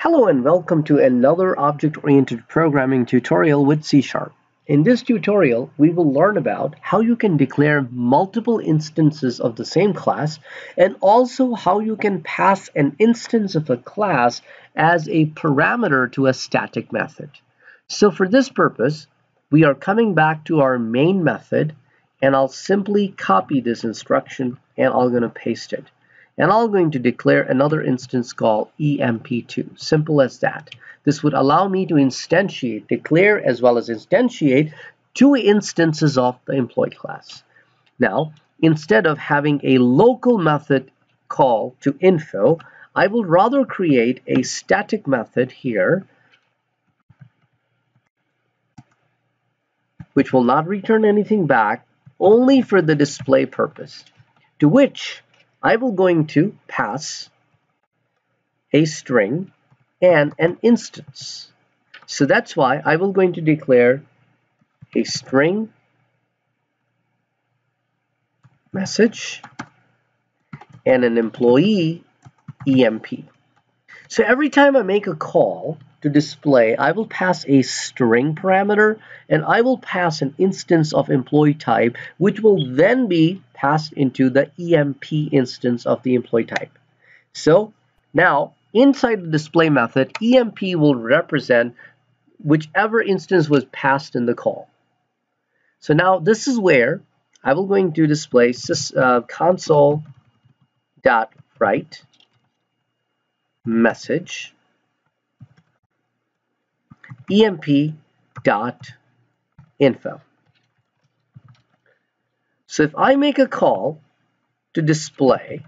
Hello and welcome to another object-oriented programming tutorial with C Sharp. In this tutorial, we will learn about how you can declare multiple instances of the same class and also how you can pass an instance of a class as a parameter to a static method. So for this purpose, we are coming back to our main method and I'll simply copy this instruction and I'm going to paste it and I'm going to declare another instance called emp2 simple as that. This would allow me to instantiate declare as well as instantiate two instances of the employee class. Now instead of having a local method call to info I will rather create a static method here which will not return anything back only for the display purpose. To which I will going to pass a string and an instance. So that's why I will going to declare a string message and an employee EMP. So every time I make a call to display, I will pass a string parameter and I will pass an instance of employee type, which will then be passed into the EMP instance of the employee type. So now inside the display method, EMP will represent whichever instance was passed in the call. So now this is where I will going to display uh, console dot write message emp dot info. So if I make a call to display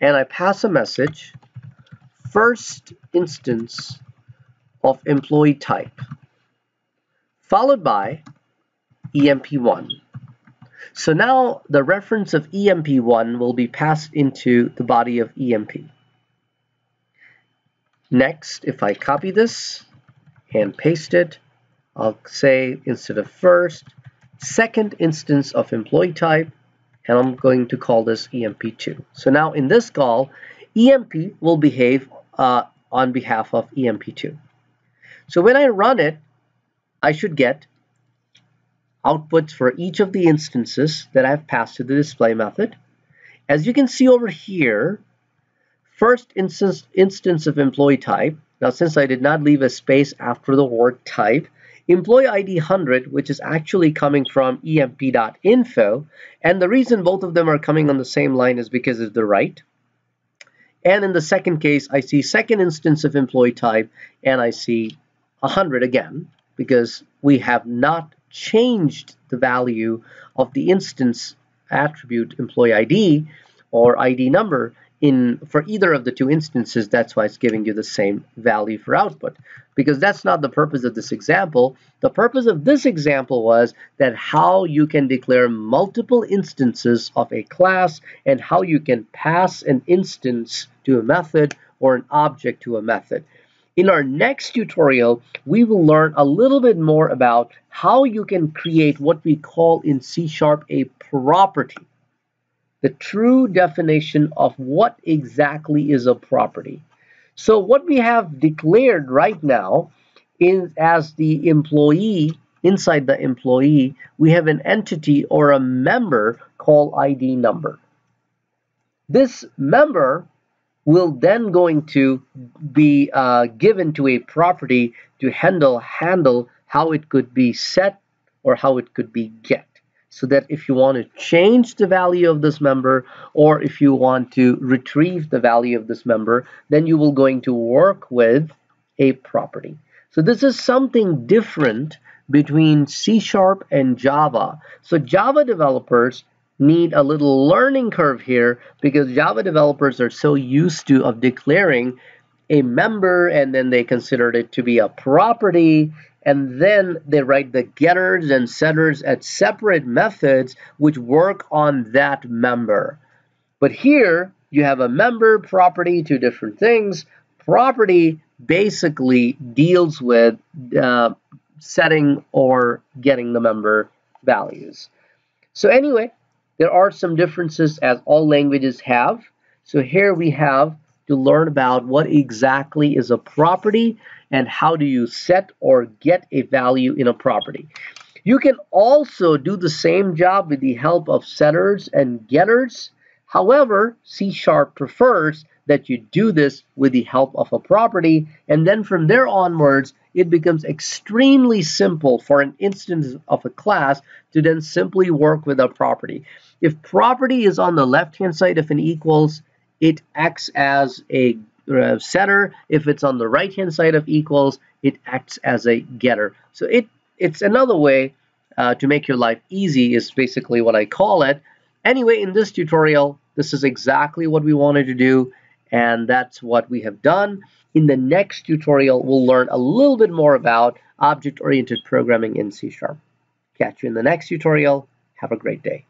and I pass a message, first instance of employee type, followed by EMP1. So now the reference of EMP1 will be passed into the body of EMP. Next, if I copy this and paste it, I'll say instead of first, second instance of employee type, and I'm going to call this EMP2. So now in this call, EMP will behave uh, on behalf of EMP2. So when I run it, I should get outputs for each of the instances that I've passed to the display method. As you can see over here, first instance, instance of employee type, now since I did not leave a space after the word type, employee ID 100, which is actually coming from emp.info, and the reason both of them are coming on the same line is because of the write. And in the second case, I see second instance of employee type, and I see 100 again, because we have not changed the value of the instance attribute employee ID or ID number in for either of the two instances that's why it's giving you the same value for output. Because that's not the purpose of this example. The purpose of this example was that how you can declare multiple instances of a class and how you can pass an instance to a method or an object to a method. In our next tutorial we will learn a little bit more about how you can create what we call in C sharp a property the true definition of what exactly is a property. So what we have declared right now is as the employee, inside the employee, we have an entity or a member called ID number. This member will then going to be uh, given to a property to handle handle how it could be set or how it could be get so that if you want to change the value of this member or if you want to retrieve the value of this member then you will going to work with a property. So this is something different between C Sharp and Java. So Java developers need a little learning curve here because Java developers are so used to of declaring a member and then they considered it to be a property and then they write the getters and setters as separate methods which work on that member. But here you have a member property, two different things. Property basically deals with uh, setting or getting the member values. So anyway, there are some differences as all languages have. So here we have to learn about what exactly is a property and how do you set or get a value in a property. You can also do the same job with the help of setters and getters. However, C Sharp prefers that you do this with the help of a property and then from there onwards it becomes extremely simple for an instance of a class to then simply work with a property. If property is on the left hand side of an equals it acts as a uh, setter. If it's on the right hand side of equals, it acts as a getter. So it it's another way uh, to make your life easy is basically what I call it. Anyway, in this tutorial, this is exactly what we wanted to do, and that's what we have done. In the next tutorial, we'll learn a little bit more about object-oriented programming in C Sharp. Catch you in the next tutorial. Have a great day.